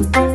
Bye.